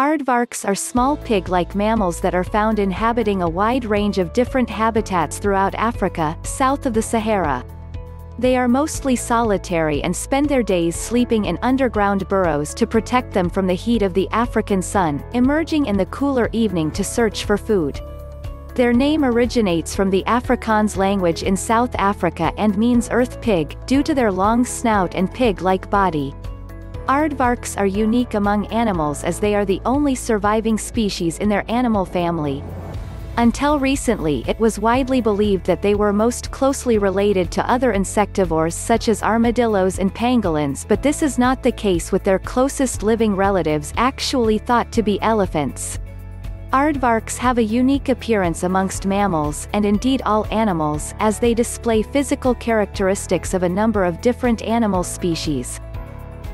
Aardvarks are small pig-like mammals that are found inhabiting a wide range of different habitats throughout Africa, south of the Sahara. They are mostly solitary and spend their days sleeping in underground burrows to protect them from the heat of the African sun, emerging in the cooler evening to search for food. Their name originates from the Afrikaans language in South Africa and means earth pig, due to their long snout and pig-like body. Aardvarks are unique among animals as they are the only surviving species in their animal family. Until recently it was widely believed that they were most closely related to other insectivores such as armadillos and pangolins but this is not the case with their closest living relatives actually thought to be elephants. Aardvarks have a unique appearance amongst mammals and indeed all animals as they display physical characteristics of a number of different animal species.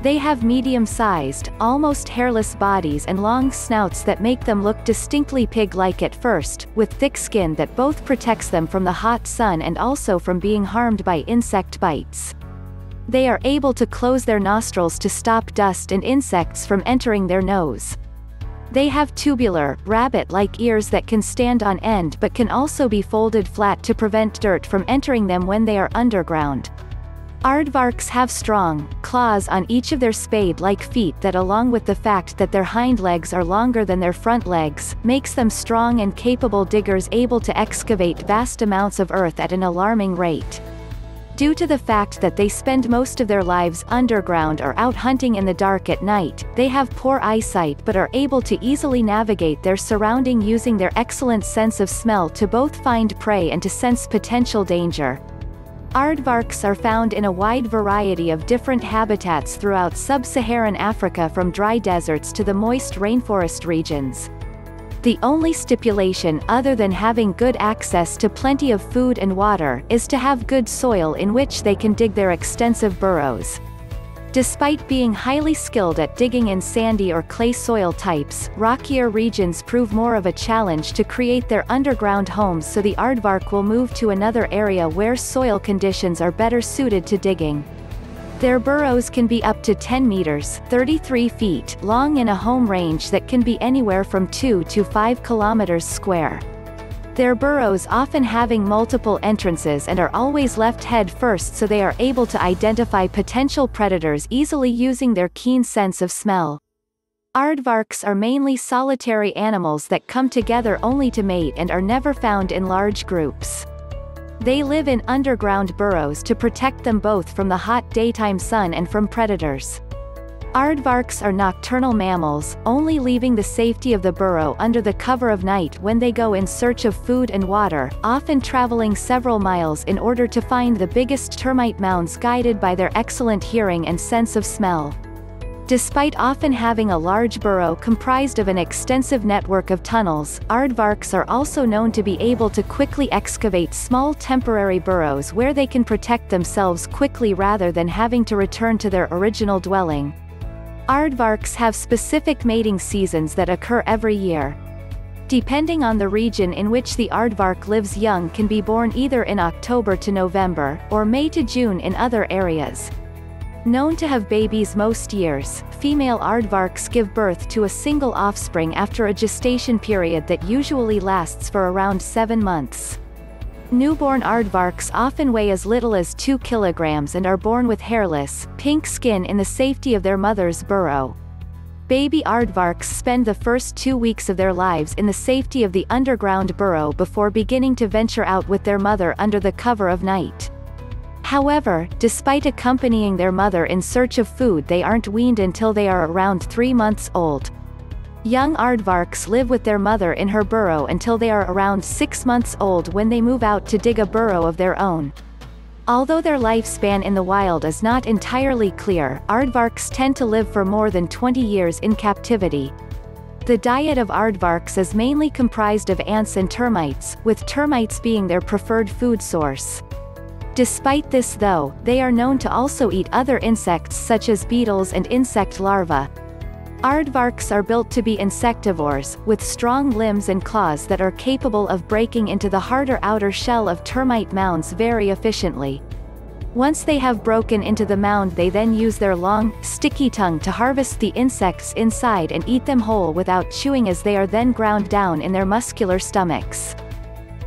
They have medium-sized, almost hairless bodies and long snouts that make them look distinctly pig-like at first, with thick skin that both protects them from the hot sun and also from being harmed by insect bites. They are able to close their nostrils to stop dust and insects from entering their nose. They have tubular, rabbit-like ears that can stand on end but can also be folded flat to prevent dirt from entering them when they are underground. Aardvarks have strong, claws on each of their spade-like feet that along with the fact that their hind legs are longer than their front legs, makes them strong and capable diggers able to excavate vast amounts of earth at an alarming rate. Due to the fact that they spend most of their lives underground or out hunting in the dark at night, they have poor eyesight but are able to easily navigate their surrounding using their excellent sense of smell to both find prey and to sense potential danger. Aardvarks are found in a wide variety of different habitats throughout sub-Saharan Africa from dry deserts to the moist rainforest regions. The only stipulation other than having good access to plenty of food and water is to have good soil in which they can dig their extensive burrows. Despite being highly skilled at digging in sandy or clay soil types, rockier regions prove more of a challenge to create their underground homes so the aardvark will move to another area where soil conditions are better suited to digging. Their burrows can be up to 10 meters 33 feet long in a home range that can be anywhere from 2 to 5 kilometers square their burrows often having multiple entrances and are always left head first so they are able to identify potential predators easily using their keen sense of smell. Aardvarks are mainly solitary animals that come together only to mate and are never found in large groups. They live in underground burrows to protect them both from the hot daytime sun and from predators. Aardvarks are nocturnal mammals, only leaving the safety of the burrow under the cover of night when they go in search of food and water, often traveling several miles in order to find the biggest termite mounds guided by their excellent hearing and sense of smell. Despite often having a large burrow comprised of an extensive network of tunnels, aardvarks are also known to be able to quickly excavate small temporary burrows where they can protect themselves quickly rather than having to return to their original dwelling. Aardvarks have specific mating seasons that occur every year. Depending on the region in which the aardvark lives young can be born either in October to November, or May to June in other areas. Known to have babies most years, female aardvarks give birth to a single offspring after a gestation period that usually lasts for around seven months. Newborn aardvarks often weigh as little as 2 kilograms and are born with hairless, pink skin in the safety of their mother's burrow. Baby aardvarks spend the first two weeks of their lives in the safety of the underground burrow before beginning to venture out with their mother under the cover of night. However, despite accompanying their mother in search of food they aren't weaned until they are around three months old. Young aardvarks live with their mother in her burrow until they are around six months old when they move out to dig a burrow of their own. Although their lifespan in the wild is not entirely clear, aardvarks tend to live for more than 20 years in captivity. The diet of aardvarks is mainly comprised of ants and termites, with termites being their preferred food source. Despite this though, they are known to also eat other insects such as beetles and insect larvae. Aardvarks are built to be insectivores, with strong limbs and claws that are capable of breaking into the harder outer shell of termite mounds very efficiently. Once they have broken into the mound they then use their long, sticky tongue to harvest the insects inside and eat them whole without chewing as they are then ground down in their muscular stomachs.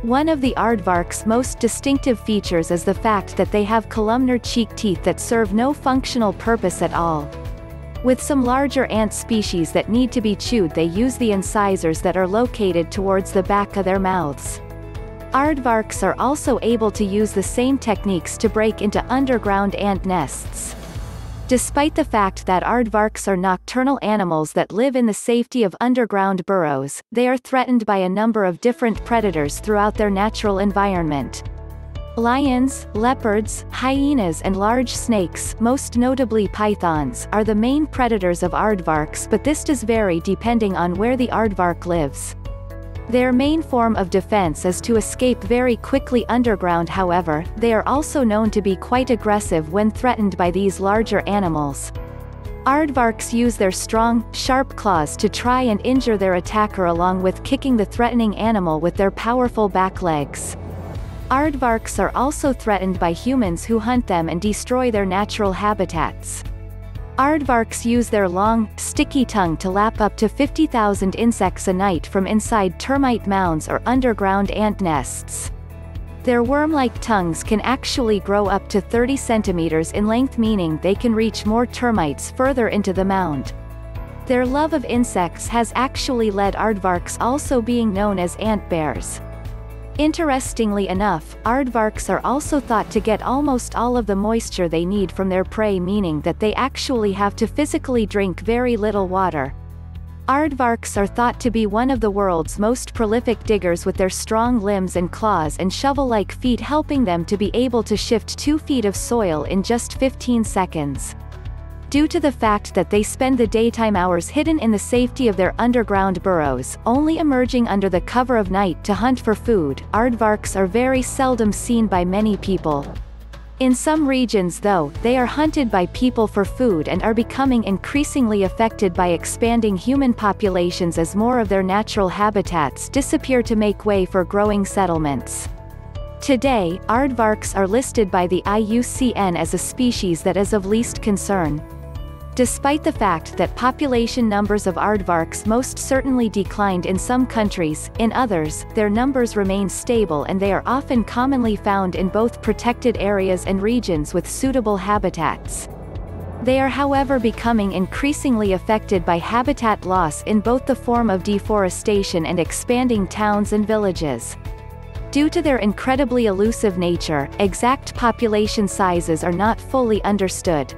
One of the aardvark's most distinctive features is the fact that they have columnar cheek teeth that serve no functional purpose at all. With some larger ant species that need to be chewed they use the incisors that are located towards the back of their mouths. Aardvarks are also able to use the same techniques to break into underground ant nests. Despite the fact that aardvarks are nocturnal animals that live in the safety of underground burrows, they are threatened by a number of different predators throughout their natural environment. Lions, leopards, hyenas and large snakes most notably pythons are the main predators of aardvarks but this does vary depending on where the aardvark lives. Their main form of defense is to escape very quickly underground however, they are also known to be quite aggressive when threatened by these larger animals. Aardvarks use their strong, sharp claws to try and injure their attacker along with kicking the threatening animal with their powerful back legs. Aardvarks are also threatened by humans who hunt them and destroy their natural habitats. Aardvarks use their long, sticky tongue to lap up to 50,000 insects a night from inside termite mounds or underground ant nests. Their worm-like tongues can actually grow up to 30 centimeters in length meaning they can reach more termites further into the mound. Their love of insects has actually led aardvarks also being known as ant bears. Interestingly enough, aardvarks are also thought to get almost all of the moisture they need from their prey meaning that they actually have to physically drink very little water. Aardvarks are thought to be one of the world's most prolific diggers with their strong limbs and claws and shovel-like feet helping them to be able to shift 2 feet of soil in just 15 seconds. Due to the fact that they spend the daytime hours hidden in the safety of their underground burrows, only emerging under the cover of night to hunt for food, aardvarks are very seldom seen by many people. In some regions though, they are hunted by people for food and are becoming increasingly affected by expanding human populations as more of their natural habitats disappear to make way for growing settlements. Today, aardvarks are listed by the IUCN as a species that is of least concern. Despite the fact that population numbers of aardvarks most certainly declined in some countries, in others, their numbers remain stable and they are often commonly found in both protected areas and regions with suitable habitats. They are however becoming increasingly affected by habitat loss in both the form of deforestation and expanding towns and villages. Due to their incredibly elusive nature, exact population sizes are not fully understood.